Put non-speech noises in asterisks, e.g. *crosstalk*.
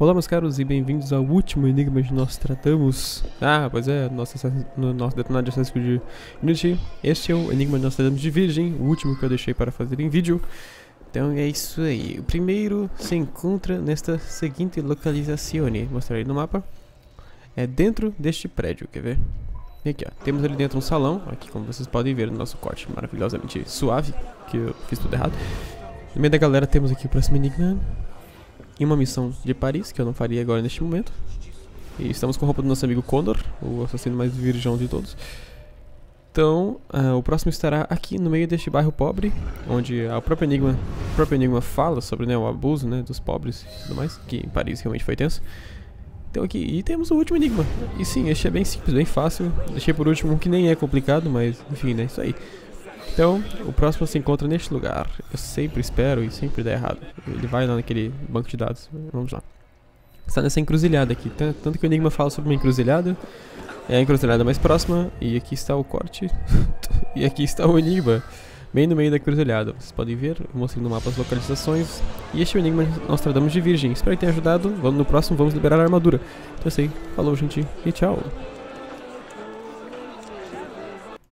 Olá meus caros e bem-vindos ao último enigma que nós tratamos. Ah, pois é, nosso, no nosso detonado de Assassin's Creed Unity. Este é o enigma que nós tratamos de Virgem, o último que eu deixei para fazer em vídeo. Então é isso aí, o primeiro se encontra nesta seguinte localização Mostrar aí no mapa. É dentro deste prédio, quer ver? E aqui ó, temos ali dentro um salão Aqui como vocês podem ver no nosso corte maravilhosamente suave Que eu fiz tudo errado. No meio da galera temos aqui o próximo enigma em uma missão de Paris, que eu não faria agora neste momento. E estamos com a roupa do nosso amigo Condor, o assassino mais virgão de todos. Então, uh, o próximo estará aqui no meio deste bairro pobre, onde a própria Enigma, a própria Enigma fala sobre né, o abuso né, dos pobres e tudo mais, que em Paris realmente foi tenso. Então aqui, e temos o último enigma. E sim, este é bem simples, bem fácil. Deixei por último que nem é complicado, mas enfim, né, isso aí. Então, o próximo se encontra neste lugar. Eu sempre espero e sempre dá errado. Ele vai lá naquele banco de dados. Vamos lá. Está nessa encruzilhada aqui. Tanto que o Enigma fala sobre uma encruzilhada. É a encruzilhada mais próxima. E aqui está o corte. *laughs* e aqui está o Enigma. Bem no meio da encruzilhada. Vocês podem ver. Eu mostrei no mapa as localizações. E este é o Enigma nós tratamos de Virgem. Espero que tenha ajudado. Vamos no próximo, vamos liberar a armadura. Então é isso aí. Falou, gente. E tchau.